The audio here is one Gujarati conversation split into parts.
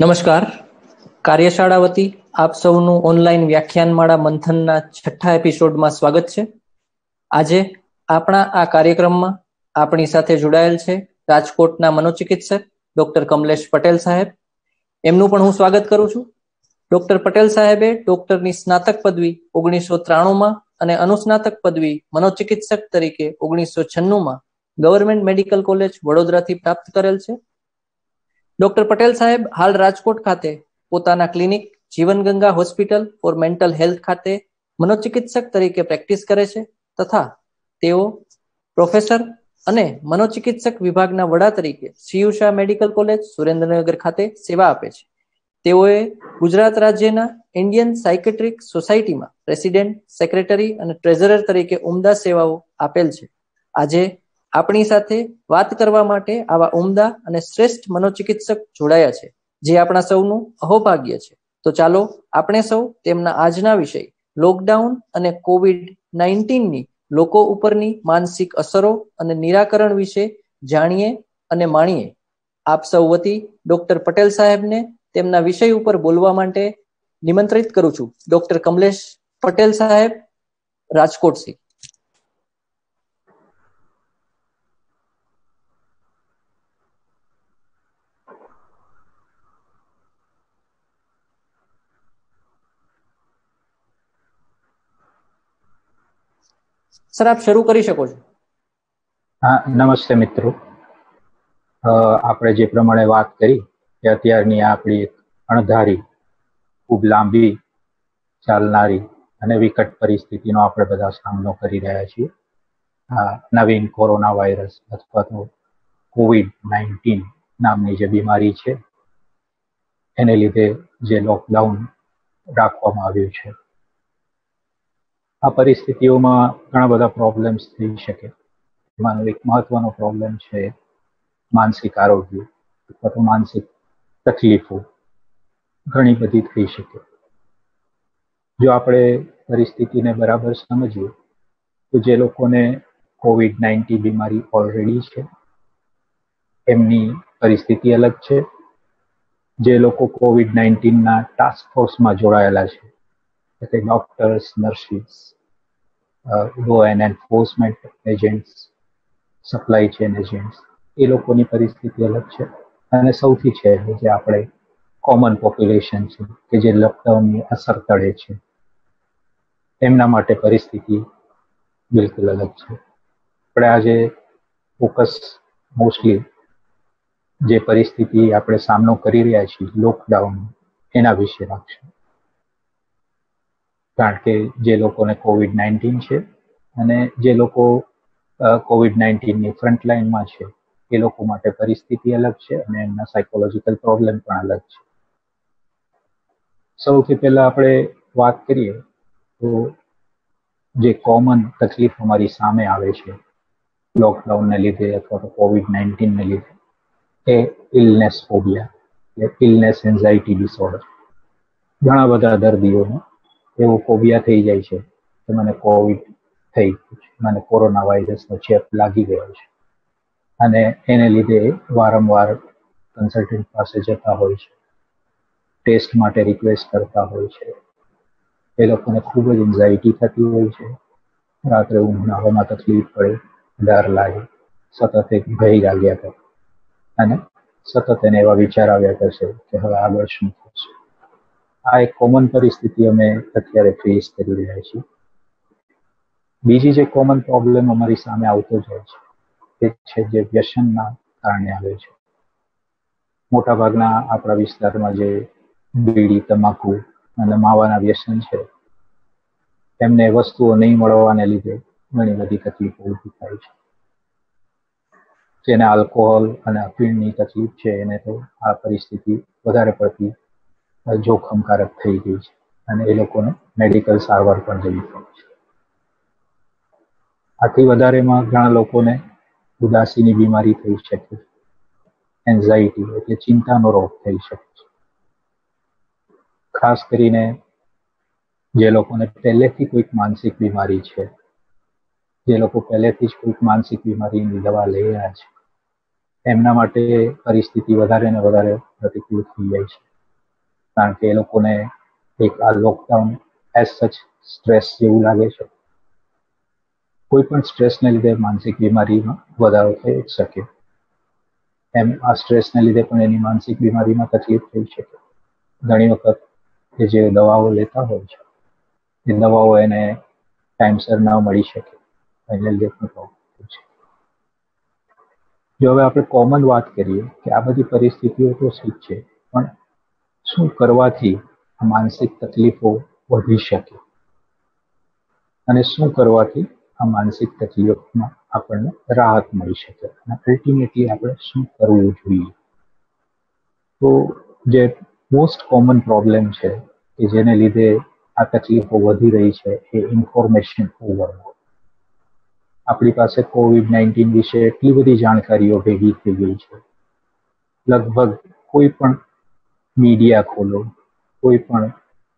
નમસ્કાર. કાર્યશાળા વતી આપ સૌનું ઓનલાઈન વ્યાખ્યાનમાળા મંથનના છઠ્ઠા એપિસોડમાં સ્વાગત છે. આજે આપણા આ કાર્યક્રમમાં આપણી સાથે જોડાયેલ છે રાજકોટના મનોચિકિત્સક ડોક્ટર કમલેશ પટેલ સાહેબ. એમનું પણ હું સ્વાગત કરું છું. ડોક્ટર પટેલ સાહેબે ડોક્ટરની સ્નાતક પદવી ઓગણીસો ત્રાણુંમાં અને અનુસ્નાતક પદવી મનોચિકિત્સક તરીકે ઓગણીસો છન્નુંમાં ગવર્મેન્ટ મેડિકલ કોલેજ વડોદરાથી પ્રાપ્ત કરેલ છે. ડોક્ટર પટેલ સાહેબ હાલ રાજકોટ ખાતે પોતાના clinic Jivanganga hospital for mental health ખાતે મનોચિકિત્સક તરીકે પ્રેક્ટિસ કરે છે તથા તેઓ પ્રોફેસર અને મનોચિકિત્સક વિભાગના વડા તરીકે શિયુષા મેડિકલ કોલેજ, સુરેન્દ્રનગર ખાતે સેવા આપે છે. તેઓએ ગુજરાત રાજ્યના ઇન્ડિયન સાયકેટ્રિક સોસાયટીમાં પ્રેસિડેન્ટ, સેક્રેટરી અને ટ્રેઝરર તરીકે ઉમદા સેવાઓ આપેલ છે. આજે આપણી સાથે વાત કરવા માટે આવા ઉમદા અને શ્રેષ્ઠ મનોચિકિત્સક જોડાયા છે, જે આપણા સૌનું અહોભાગ્ય છે. તો ચાલો આપણે સૌ તેમના આજના વિષય, લોકડાઉન અને કોવિડ નાઇન્ટીનની લોકો ઉપરની માનસિક અસરો અને નિરાકરણ વિશે જાણીએ અને માણીએ. આપ સૌ વતી ડોક્ટર પટેલ સાહેબને તેમના વિષય ઉપર બોલવા માટે નિમંત્રિત કરું છું. ડોક્ટર કમલેશ પટેલ સાહેબ, રાજકોટથી. સર આપ શરૂ કરી શકો છો. હા, નમસ્તે મિત્રો. આપણે જે પ્રમાણે વાત કરી કે અત્યારની આપણી એક અણધારી, ખૂબ લાંબી ચાલનારી અને વિકટ પરિસ્થિતિનો આપણે બધા સામનો કરી રહ્યા છીએ. આ નવીન કોરોના વાયરસ અથવા તો કોવિડ નાઇન્ટીન નામની જે બીમારી છે, એને લીધે જે લોકડાઉન રાખવામાં આવ્યું છે. આ પરિસ્થિતિઓમાં ઘણા બધા પ્રોબ્લેમ્સ થઈ શકે. એમાંનો એક મહત્વનો પ્રોબ્લેમ છે માનસિક આરોગ્ય અથવા તો માનસિક તકલીફો. ઘણી બધી થઈ શકે. જો આપણે પરિસ્થિતિને બરાબર સમજીએ, તો જે લોકોને કોવિડ નાઇન્ટીન બીમારી ઓલરેડી છે, એમની પરિસ્થિતિ અલગ છે. જે લોકો કોવિડ નાઇન્ટીનના ટાસ્ક ફોર્સમાં જોડાયેલા છે. એટલે doctors nurses law and enforcement agents supply chain agents એ લોકોની પરિસ્થિતિ અલગ છે. અને સૌથી છે જે આપણે કોમન પોપ્યુલેશન છે, કે જે લોકડાઉનની અસર તળે છે. એમના માટે પરિસ્થિતિ બિલકુલ અલગ છે. આપણે આજે ફોકસ મોસ્ટલી જે પરિસ્થિતિ આપણે સામનો કરી રહ્યા છીએ લોકડાઉન એના વિશે રાખશું કારણ કે જે લોકોને કોવિડ નાઇન્ટીન છે અને જે લોકો કોવિડ નાઇન્ટીનની ફ્રન્ટલાઇનમાં છે, એ લોકો માટે પરિસ્થિતિ અલગ છે અને એમના સાયકોલોજીકલ પ્રોબ્લેમ પણ અલગ છે. સૌથી પહેલા આપણે વાત કરીએ તો જે કોમન તકલીફ અમારી સામે આવે છે લોકડાઉનને લીધે અથવા તો કોવિડ નાઇન્ટીનને લીધે, એ ઇલનેસ ફોબિયા એટલે ઇલનેસ એન્ઝાઇટી ડિસઓર્ડર ઘણા બધા દર્દીઓને એવો ફોબિયા થઈ જાય છે કે મને કોવિડ થઈ મને કોરોના વાયરસનો ચેપ લાગી ગયો છે. અને એને લીધે વારંવાર કન્સલ્ટન્ટ પાસે જતા હોય છે. ટેસ્ટ માટે રિક્વેસ્ટ કરતા હોય છે. એ લોકોને ખૂબ જ એન્ઝાયટી થતી હોય છે. રાત્રે ઊંઘ નાવામાં તકલીફ પડે, ડર લાગે, સતત એક ભય લાગ્યા કરે. અને સતત એને એવા વિચાર આવ્યા કરશે કે હવે આગળ શું આ એક કોમન પરિસ્થિતિ અમે અત્યારે ફેસ કરી રહ્યા છીએ. બીજી જે કોમન પ્રોબ્લેમ અમારી સામે આવતો જાય છે, તે છે જે વ્યસનના કારણે આવે છે. મોટાભાગના આપણા વિસ્તારમાં જે બીડી, તમાકુ અને માવાના વ્યસન છે એમને વસ્તુઓ નહીં મળવાને લીધે ઘણી બધી તકલીફો ઊભી થાય છે. જેને આલ્કોહોલ અને અફીણની તકલીફ છે, એને તો આ પરિસ્થિતિ વધારે પડતી જોખમકારક થઈ ગઈ છે અને એ લોકોને મેડિકલ સારવાર પણ જવી પડે છે. આથી વધારેમાં ઘણા લોકોને ઉદાસીની બીમારી થઈ શકે એન્ઝાઇટી એટલે ચિંતાનો રોગ થઈ શકે છે. ખાસ કરીને જે લોકોને પહેલેથી કોઈક માનસિક બીમારી છે, જે લોકો પહેલેથી જ કોઈક માનસિક બીમારીની દવા લઈ રહ્યા છે, એમના માટે પરિસ્થિતિ વધારે ને વધારે પ્રતિકૂળ થઈ જાય છે. કારણ કે એ લોકોને એક આ લોકડાઉન એઝ સચ સ્ટ્રેસ જેવું લાગે છે. કોઈ પણ સ્ટ્રેસને લીધે માનસિક બીમારીમાં વધારો થઈ શકે. એમ આ સ્ટ્રેસને લીધે પણ એની માનસિક બીમારીમાં તકલીફ થઈ શકે. ઘણી વખત એ જે દવાઓ લેતા હોય છે, એ દવાઓ એને ટાઈમસર ન મળી શકે. એને લીધે પણ પ્રોબ્લેમ જો હવે આપણે કોમન વાત કરીએ કે આ બધી પરિસ્થિતિઓ તો ઠીક છે, પણ શું કરવાથી માનસિક તકલીફો વધી શકે? અને શું કરવાથી આ માનસિક તકલીફમાં આપણને રાહત મળી શકે? અને અલ્ટિમેટલી આપણે શું કરવું જોઈએ? તો જે મોસ્ટ કોમન પ્રોબ્લેમ છે, કે જેને લીધે આ તકલીફો વધી રહી છે, એ ઇન્ફોર્મેશન ઓવરલોડ આપણી પાસે કોવિડ નાઇન્ટીન વિશે એટલી બધી જાણકારીઓ ભેગી થઈ ગઈ છે. લગભગ કોઈ પણ મીડિયા ખોલો, કોઈ પણ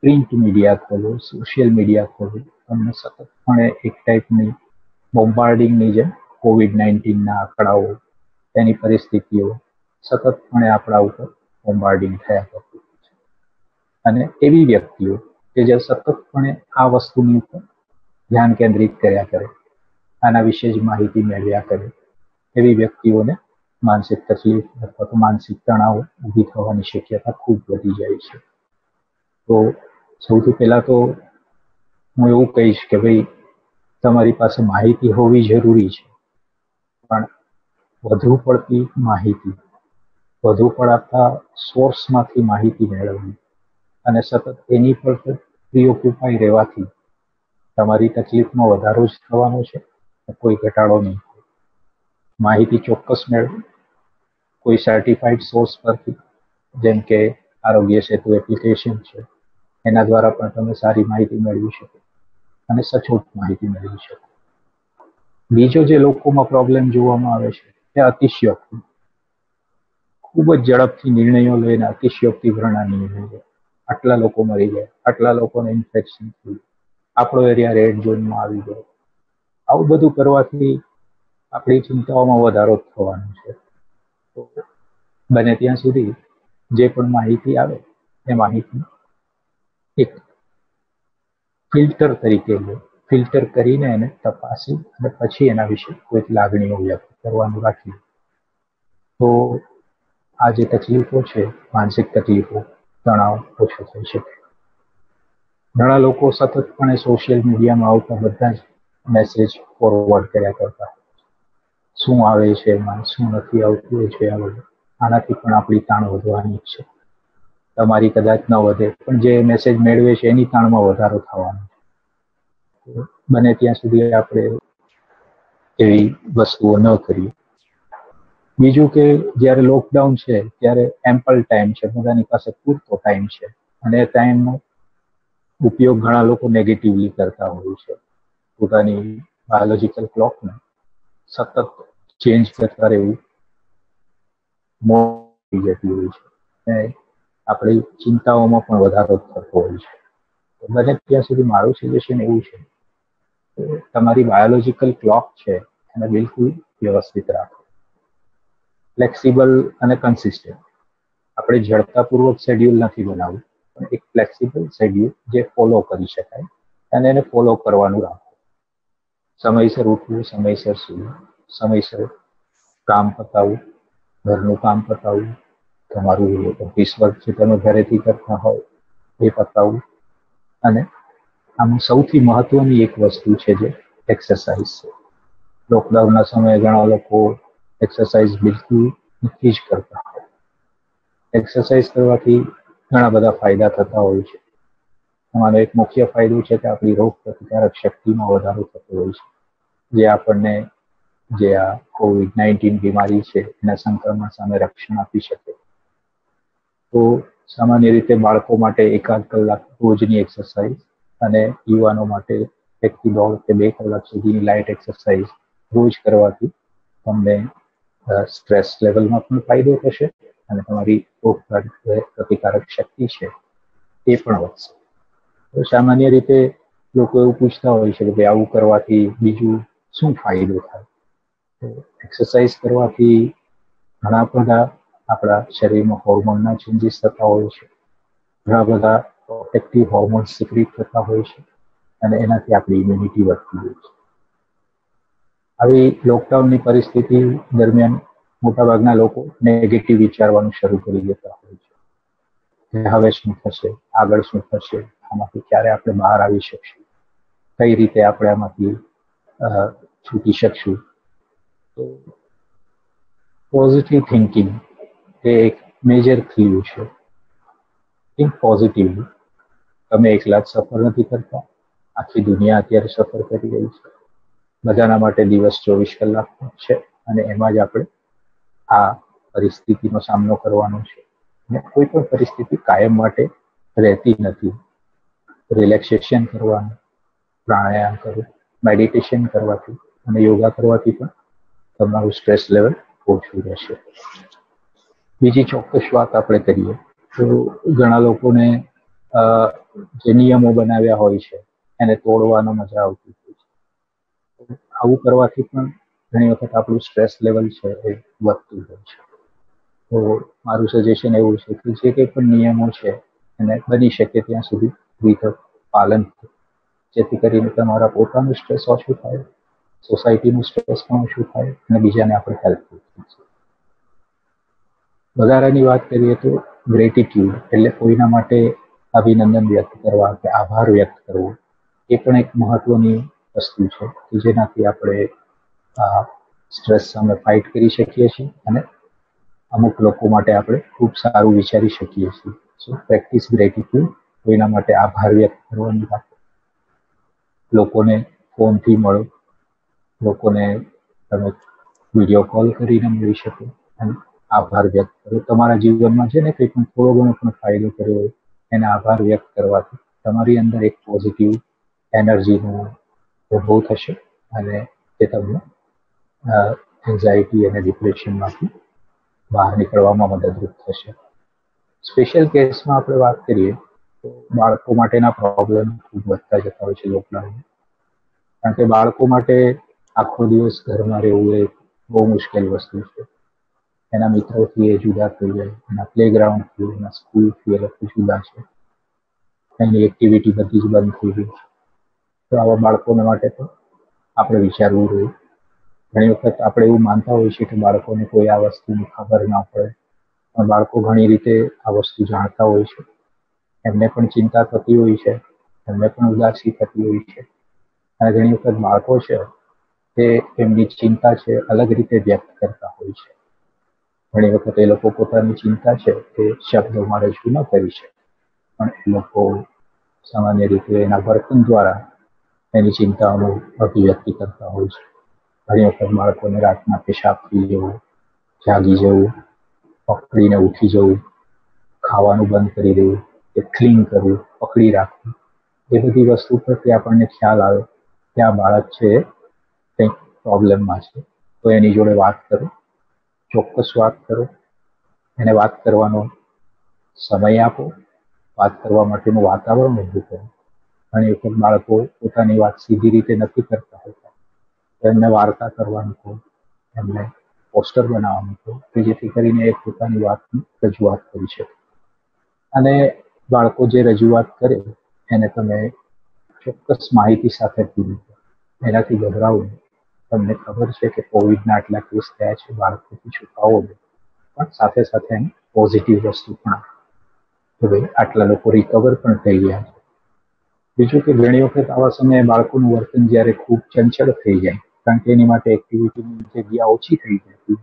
પ્રિન્ટ મીડિયા ખોલો સોશિયલ મીડિયા ખોલો, તમને સતતપણે એક ટાઈપની બોમ્બાર્ડિંગની જેમ કોવિડ નાઇન્ટીનના આંકડાઓ, તેની પરિસ્થિતિઓ સતતપણે આપણા ઉપર બોમ્બાર્ડિંગ થયા કરતી છે. અને એવી વ્યક્તિઓ કે જે સતતપણે આ વસ્તુની ઉપર ધ્યાન કેન્દ્રિત કર્યા કરે, આના વિશે જ માહિતી મેળવ્યા કરે, એવી વ્યક્તિઓને માનસિક તકલીફ અથવા તો માનસિક તણાવ ઊભી થવાની શક્યતા ખૂબ વધી જાય છે. તો સૌથી પહેલાં તો હું એવું કહીશ કે ભાઈ, તમારી પાસે માહિતી હોવી જરૂરી છે. પણ વધુ પડતી માહિતી, વધુ પડતા સોર્સમાંથી માહિતી મેળવવી અને સતત એની પર પ્રિઓક્યુપાઈ રહેવાથી તમારી તકલીફમાં વધારો જ થવાનો છે કોઈ ઘટાડો નહીં માહિતી ચોક્કસ મેળવો. કોઈ સર્ટિફાઈડ સોર્સ પરથી, જેમ કે આરોગ્ય સેતુ એપ્લિકેશન છે, એના દ્વારા પણ તમે સારી માહિતી મેળવી શકો અને સચોટ માહિતી મેળવી શકો. બીજો જે લોકોમાં પ્રોબ્લેમ જોવામાં આવે છે, એ અતિશયોક્તિ. ખૂબ જ ઝડપથી નિર્ણયો લઈને અતિશયોક્તિ ભરણા નિર્ણયો આટલા લોકો મરી ગયા, આટલા લોકોને ઇન્ફેક્શન થયું. આપણો એરિયા રેડ ઝોનમાં આવી ગયો. આવું બધું કરવાથી આપણી ચિંતાઓમાં વધારો થવાનો છે. તો બને ત્યાં સુધી જે પણ માહિતી આવે, એ માહિતી એક ફિલ્ટર તરીકે લો. ફિલ્ટર કરીને એને તપાસી અને પછી એના વિશે કોઈક લાગણીઓ વ્યક્ત કરવાનું રાખીએ તો આ જે તકલીફો છે, માનસિક તકલીફો, તણાવ ઓછો થઈ શકે. ઘણા લોકો સતતપણે સોશિયલ મીડિયામાં આવતા બધા જ મેસેજ ફોરવર્ડ કર્યા કરતા શું આવે છે એમાં, શું નથી આવતું છે આ આનાથી પણ આપણી તાણ વધવાની છે. તમારી કદાચ ન વધે, પણ જે મેસેજ મેળવે છે એની તાણમાં વધારો થવાનો છે. બને ત્યાં સુધી આપણે એવી વસ્તુઓ ન કરીએ. બીજું કે જ્યારે લોકડાઉન છે, ત્યારે એમ્પલ ટાઈમ છે બધાની પાસે પૂરતો ટાઈમ છે. અને એ ટાઈમનો ઉપયોગ ઘણા લોકો નેગેટિવલી કરતા હોય છે. પોતાની બાયોલોજીકલ ક્લોકને સતત ચેન્જ કરતા રહેવું. મોટી જતી હોય છે. અને આપણી ચિંતાઓમાં પણ વધારો થતો હોય છે. બને ત્યાં સુધી મારું સજેશન એવું છે કે તમારી બાયોલોજીકલ ક્લોક છે, એને બિલકુલ વ્યવસ્થિત રાખો. ફ્લેક્સિબલ અને કન્સિસ્ટન્ટ આપણે જડતાપૂર્વક શેડ્યુલ નથી બનાવવું. પણ એક ફ્લેક્સિબલ શેડ્યુલ જે ફોલો કરી શકાય. અને એને ફોલો કરવાનું રાખો. સમયસર ઉઠવું, સમયસર સૂવું, સમયસર કામ પતાવવું ઘરનું કામ પતાવવું તમારું ઓફિસ વર્ક છે તમે ઘરેથી કરતા હોય એ પતાવવું અને આમાં સૌથી મહત્વની એક વસ્તુ છે જે એક્સરસાઇઝ છે. લોકડાઉનના સમયે ઘણા લોકો એક્સરસાઇઝ બિલકુલ નથી જ કરતા હોય. એક્સરસાઇઝ કરવાથી ઘણા બધા ફાયદા થતા હોય છે. એમાંનો એક મુખ્ય ફાયદો છે કે આપણી રોગ પ્રતિકારક શક્તિમાં વધારો થતો હોય છે. જે આપણને જે આ કોવિડ નાઇન્ટીન બીમારી છે, એના સંક્રમણ સામે રક્ષણ આપી શકે. તો સામાન્ય રીતે બાળકો માટે એકાદ કલાક રોજની એક્સરસાઇઝ અને યુવાનો માટે એકથી દોઢ કે બે કલાક સુધીની લાઇટ એક્સરસાઇઝ રોજ કરવાથી તમને સ્ટ્રેસ લેવલમાં પણ ફાયદો થશે અને તમારી રોગ પ્રતિકારક શક્તિ છે, એ પણ વધશે. તો સામાન્ય રીતે લોકો એવું પૂછતા હોય છે કે આવું કરવાથી બીજું શું ફાયદો થાય? તો એક્સરસાઇઝ કરવાથી ઘણા બધા આપણા શરીરમાં હોર્મોનના ચેન્જીસ થતા હોય છે. ઘણા બધા પ્રોટેક્ટિવ હોર્મોન્સ સિક્રિટ થતા હોય છે અને એનાથી આપણી ઇમ્યુનિટી વધતી હોય છે. આવી લોકડાઉનની પરિસ્થિતિ દરમિયાન મોટાભાગના લોકો નેગેટિવ વિચારવાનું શરૂ કરી દેતા હોય છે. હવે શું થશે? આગળ શું થશે? આમાંથી ક્યારે આપણે બહાર આવી શકશું? કઈ રીતે આપણે આમાંથી છૂટી શકશું તો પોઝિટિવ થિંકિંગ એ એક મેજર થયું છે થિંક પોઝિટિવલી તમે એકલા જ સફર નથી કરતા આખી દુનિયા અત્યારે સફર કરી રહી છે બધાના માટે દિવસ ચોવીસ કલાક છે અને એમાં જ આપણે આ પરિસ્થિતિનો સામનો કરવાનો છે અને કોઈ પણ પરિસ્થિતિ કાયમ માટે રહેતી નથી રિલેક્સેશન કરવાનું પ્રાણાયામ કરવું મેડિટેશન કરવાથી અને યોગા કરવાથી પણ તમારું સ્ટ્રેસ લેવલ ઓછું રહેશે. બીજી ચોક્કસ વાત આપણે કરીએ તો ઘણા લોકોને જે નિયમો બનાવ્યા હોય છે, એને તોડવાનો મજા આવતી હોય છે. આવું કરવાથી પણ ઘણી વખત આપણું સ્ટ્રેસ લેવલ છે એ વધતું હોય છે. તો મારું સજેશન એવું છે કે જે કંઈ પણ નિયમો છે એને બની શકે ત્યાં સુધી વિધ પાલન જેથી કરીને તમારા પોતાનું સ્ટ્રેસ ઓછું થાય સોસાયટીનું સ્ટ્રેસ પણ ઓછું થાય અને બીજાને આપણે હેલ્પ થઈ વધારાની વાત કરીએ તો ગ્રેટિટ્યુડ એટલે કોઈના માટે અભિનંદન વ્યક્ત કરવા કે આભાર વ્યક્ત કરવો, એ પણ એક મહત્વની વસ્તુ છે કે જેનાથી આપણે આ સ્ટ્રેસ સામે ફાઇટ કરી શકીએ છીએ અને અમુક લોકો માટે આપણે ખૂબ સારું વિચારી શકીએ છીએ. સો પ્રેક્ટિસ ગ્રેટિટ્યુડ કોઈના માટે આભાર વ્યક્ત કરવાની વાત લોકોને ફોનથી મળો, લોકોને તમે વીડિયો કોલ કરીને મળી શકો. અને આભાર વ્યક્ત કરો. તમારા જીવનમાં છે ને કંઈ પણ થોડો ઘણો પણ ફાયદો કર્યો હોય, એને આભાર વ્યક્ત કરવાથી તમારી અંદર એક પોઝિટિવ એનર્જીનો ઊભો થશે અને તે તમને એન્ઝાયટી અને ડિપ્રેશનમાંથી બહાર નીકળવામાં મદદરૂપ થશે. સ્પેશિયલ કેસમાં આપણે વાત કરીએ બાળકો માટેના પ્રોબ્લેમ ખૂબ વધતા જતા હોય છે લોકડાઉન કારણ કે બાળકો માટે આખો દિવસ ઘરમાં રહેવું એ બહુ મુશ્કેલ વસ્તુ છે. એના મિત્રોથી એ જુદા થઈ જાય, એના પ્લેગ્રાઉન્ડથી એના સ્કૂલથી એ લોકો જુદા છે. એની એક્ટિવિટી બધી જ બંધ થઈ ગઈ તો આવા બાળકોને માટે તો આપણે વિચારવું રહ્યું ઘણી વખત આપણે એવું માનતા હોઈએ છીએ કે બાળકોને કોઈ આ વસ્તુની ખબર ના પડે. પણ બાળકો ઘણી રીતે આ વસ્તુ જાણતા હોય છે. એમને પણ ચિંતા થતી હોય છે, એમને પણ ઉદાસી થતી હોય છે. અને ઘણી વખત બાળકો છે, તે એમની ચિંતા છે, અલગ રીતે વ્યક્ત કરતા હોય છે. ઘણી વખત એ લોકો પોતાની ચિંતા છે, તે શબ્દોમાં રજૂ ન કરી શકે. પણ એ લોકો સામાન્ય રીતે એના વર્તન દ્વારા એની ચિંતાઓનું અભિવ્યક્તિ કરતા હોય છે. ઘણી વખત બાળકોને રાતના પેશાબ પી જવું, જાગી જવું, પકડીને ઉઠી જવું, ખાવાનું બંધ કરી દેવું કે ક્લીન કરવું, પકડી રાખવું. એ બધી વસ્તુ પરથી આપણને ખ્યાલ આવે કે આ બાળક છે કંઈક પ્રોબ્લેમમાં છે. તો એની જોડે વાત કરો, ચોક્કસ વાત કરો. એને વાત કરવાનો સમય આપો, વાત કરવા માટેનું વાતાવરણ ઊભું કરો. ઘણી વખત બાળકો પોતાની વાત સીધી રીતે નથી કરતા હોતા. એમને વાર્તા કરવાનું કહો, એમને પોસ્ટર બનાવવાનું કહો, કે જેથી કરીને એ પોતાની વાતની રજૂઆત કરી શકે. અને બાળકો જે રજૂઆત કરે, એને તમે ચોક્કસ માહિતી સાથે પૂરી એનાથી ગભરાવો તમને ખબર છે કે કોવિડના આટલા કેસ થયા છે, બાળકોથી છુપાવો પણ સાથે સાથે એની પોઝિટિવ વસ્તુ પણ ભાઈ, આટલા લોકો રિકવર પણ થઈ ગયા છે. બીજું કે ઘણી વખત આવા સમયે બાળકોનું વર્તન જ્યારે ખૂબ ચંચળ થઈ જાય, કારણ કે એની માટે એક્ટિવિટીની જગ્યા ઓછી થઈ જતી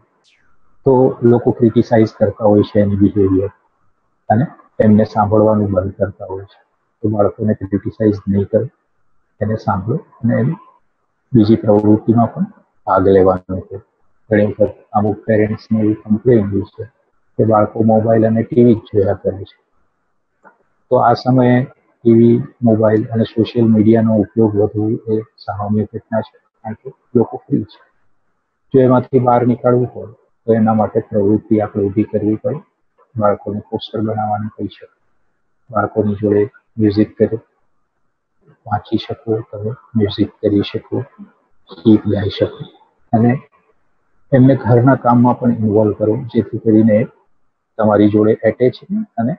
તો લોકો ક્રિટિસાઇઝ કરતા હોય છે એની બિહેવિયર અને એમને સાંભળવાનું બંધ કરતા હોય છે. તો બાળકોને ક્રિટિસાઇઝ નહીં કરે. એને સાંભળો અને બીજી પ્રવૃત્તિમાં પણ ભાગ લેવાનો છે. ઘણી વખત અમુક પેરેન્ટ્સને એવી કમ્પ્લેન છે કે બાળકો મોબાઈલ અને ટીવી જ જોયા કરે છે. તો આ સમયે ટીવી મોબાઈલ અને સોશિયલ મીડિયાનો ઉપયોગ વધુ એ સામાન્ય ઘટના છે. કારણ કે લોકો ફ્રી છે. જો એમાંથી બહાર નીકળવું હોય તો એના માટે પ્રવૃત્તિ આપણે ઊભી કરવી પડે. બાળકોને પોસ્ટર બનાવવાનું કહી શકે બાળકોની જોડે મ્યુઝિક કરે વાંચી શકો, તમે મ્યુઝિક કરી શકો, ગીત ગાઈ શકો. અને એમને ઘરના કામમાં પણ ઇન્વોલ્વ કરો, જેથી કરીને તમારી જોડે એટેચ અને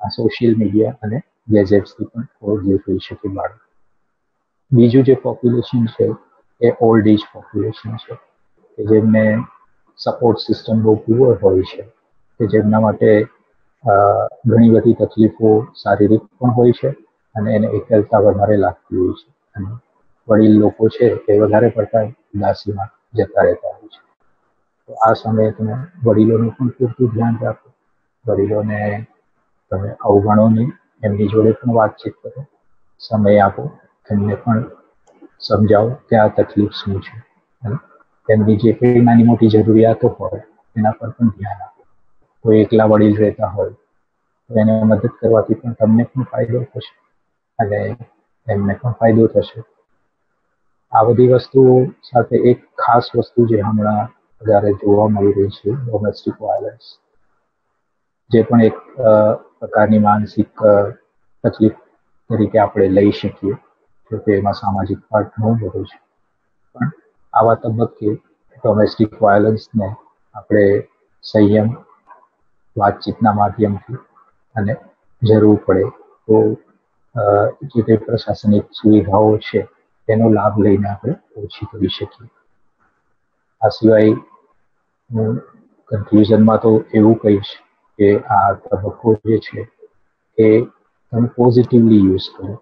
આ સોશિયલ મીડિયા અને ગેજેટ્સથી પણ થોડો દૂર થઈ શકે બાળક. બીજું જે પોપ્યુલેશન છે, એ ઓલ્ડ એજ પોપ્યુલેશન છે, કે જેમને સપોર્ટ સિસ્ટમ બહુ પુઅર હોય છે. કે જેમના માટે ઘણી બધી તકલીફો શારીરિક પણ હોય છે અને એને એકલતા વધારે લાગતી હોય છે. અને વડીલ લોકો છે એ વધારે પડતા ઉદાસીમાં જતા રહેતા હોય છે. તો આ સમયે તમે વડીલોનું પણ પૂરતું ધ્યાન રાખો. વડીલોને તમે અવગણો નહીં, એમની જોડે પણ વાતચીત કરો. સમય આપો, એમને પણ સમજાવો કે આ તકલીફ શું છે. તેમની જે કંઈ નાની મોટી જરૂરિયાતો હોય, એના પર પણ ધ્યાન આપો. કોઈ એકલા વડીલ રહેતા હોય, તો એને મદદ કરવાથી પણ તમને પણ ફાયદો થશે. અને એમને પણ ફાયદો થશે. આ બધી વસ્તુઓ સાથે એક ખાસ વસ્તુ જે હમણાં વધારે જોવા મળી રહી છે ડોમેસ્ટિક વાયલન્સ જે પણ એક પ્રકારની માનસિક તકલીફ તરીકે આપણે લઈ શકીએ, તો એમાં સામાજિક પાર્ટ ઘણો બધો છે. પણ આવા તબક્કે ડોમેસ્ટિક વાયોલન્સને આપણે સંયમ વાતચીતના માધ્યમથી અને જરૂર પડે તો જે કંઈ પ્રશાસનિક સુવિધાઓ છે, તેનો લાભ લઈને આપણે ઓછી કરી શકીએ. આ સિવાય હું કન્ફ્યુઝનમાં તો એવું કહીશ કે આ તબક્કો જે છે એ તમે પોઝિટિવલી યુઝ કરો.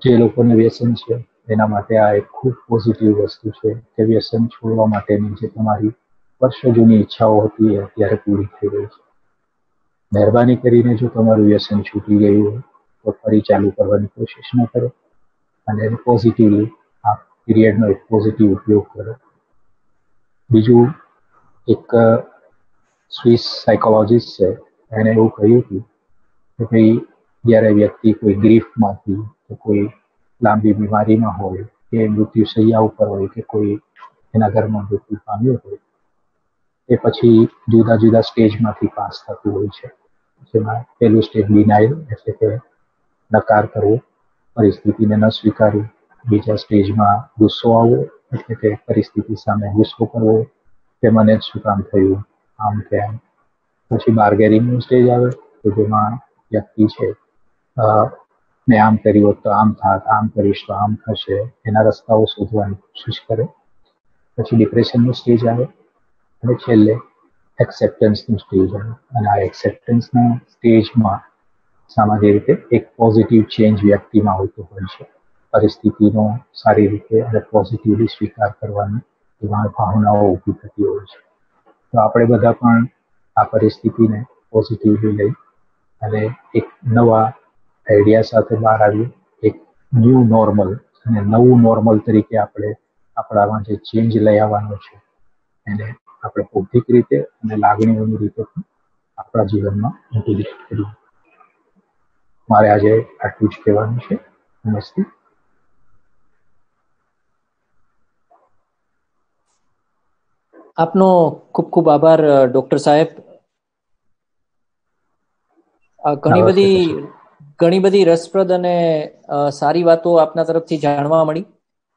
જે લોકોને વ્યસન છે, એના માટે આ એક ખૂબ પોઝિટિવ વસ્તુ છે કે વ્યસન છોડવા માટેની જે તમારી વર્ષો જૂની ઈચ્છાઓ હતી, એ અત્યારે પૂરી થઈ રહી છે. મહેરબાની કરીને જો તમારું વ્યસન છૂટી ગયું હોય, તો ફરી ચાલુ કરવાની કોશિશ ન કરો અને એને પોઝિટિવલી આ પીરિયડનો એક પોઝિટિવ ઉપયોગ કરો. બીજું, એક સ્વિસ સાયકોલોજીસ્ટ છે, એણે એવું કહ્યું હતું કે ભાઈ, જ્યારે વ્યક્તિ કોઈ ગ્રીફમાંથી કે કોઈ લાંબી બીમારીમાં હોય કે મૃત્યુ સૈયા ઉપર હોય કે કોઈ એના ઘરમાં મૃત્યુ પામ્યું હોય એ પછી જુદા જુદા સ્ટેજમાંથી પાસ થતું હોય છે. જેમાં પહેલું સ્ટેજ ડિનાઇલ એટલે કે નકાર કરવો, પરિસ્થિતિને ન સ્વીકારવું. બીજા સ્ટેજમાં ગુસ્સો આવવો, એટલે કે પરિસ્થિતિ સામે ગુસ્સો કરવો. કે મને જ શું કામ થયું? આમ તેમ. પછી બાર્ગેનિંગનું સ્ટેજ આવે, કે જેમાં વ્યક્તિ છે મેં આમ કર્યું હોત તો આમ થાત, આમ કરીશ તો આમ થશે. એના રસ્તાઓ શોધવાની કોશિશ કરે. પછી ડિપ્રેશનનું સ્ટેજ આવે અને છેલ્લે એક્સેપ્ટન્સનું સ્ટેજ આવે. અને આ એક્સેપ્ટન્સના સ્ટેજમાં સામાન્ય રીતે એક પોઝિટિવ ચેન્જ વ્યક્તિમાં આવતો હોય છે. પરિસ્થિતિનો સારી રીતે અને પોઝિટિવલી સ્વીકાર કરવાની એમાં ભાવનાઓ ઊભી થતી હોય છે. તો આપણે બધા પણ આ પરિસ્થિતિને પોઝિટિવલી લઈ અને એક નવા આઈડિયા સાથે બહાર આવીએ. એક ન્યૂ નોર્મલ અને નવું નોર્મલ તરીકે આપણે આપણામાં જે ચેન્જ લઈ આવવાનો છે એને આપણે બૌદ્ધિક રીતે અને લાગણીઓની રીતે પણ આપણા જીવનમાં ઇન્ટિગ્રેટ કરીએ મારે આજે આટલું જ કહેવાનું છે. નમસ્તે. આપનો ખૂબ ખૂબ આભાર ડોક્ટર સાહેબ. ઘણી બધી ઘણી બધી રસપ્રદ અને સારી વાતો આપના તરફથી જાણવા મળી.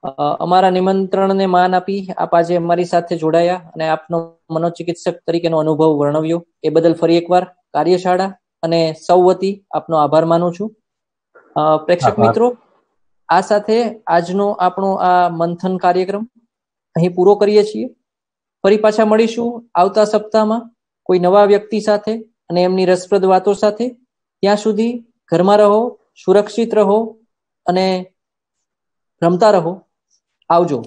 અમારા નિમંત્રણને માન આપી આપ આજે અમારી સાથે જોડાયા અને આપનો મનોચિકિત્સક તરીકેનો અનુભવ વર્ણવ્યો. એ બદલ ફરી એકવાર કાર્યશાળા અને સૌ વતી આપનો આભાર માનું છું. પ્રેક્ષક મિત્રો આ સાથે આજનો આપણો આ મંથન કાર્યક્રમ અહીં પૂરો કરીએ છીએ. ફરી પાછા મળીશું આવતા સપ્તાહમાં કોઈ નવા વ્યક્તિ સાથે અને એમની રસપ્રદ વાતો સાથે. ત્યાં સુધી ઘરમાં રહો સુરક્ષિત રહો અને રમતા રહો. આવજો.